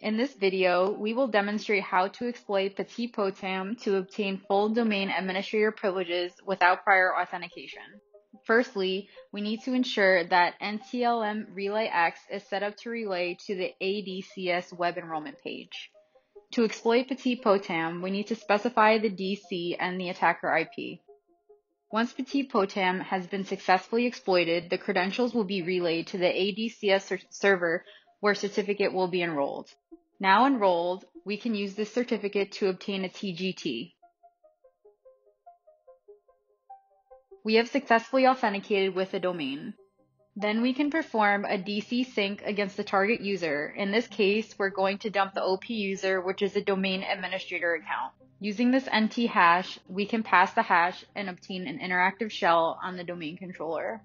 In this video, we will demonstrate how to exploit Petit Potam to obtain full domain administrator privileges without prior authentication. Firstly, we need to ensure that NTLM RelayX is set up to relay to the ADCS web enrollment page. To exploit Petit Potam, we need to specify the DC and the attacker IP. Once Petit Potam has been successfully exploited, the credentials will be relayed to the ADCS server where certificate will be enrolled. Now enrolled, we can use this certificate to obtain a TGT. We have successfully authenticated with a domain. Then we can perform a DC sync against the target user. In this case, we're going to dump the OP user, which is a domain administrator account. Using this NT hash, we can pass the hash and obtain an interactive shell on the domain controller.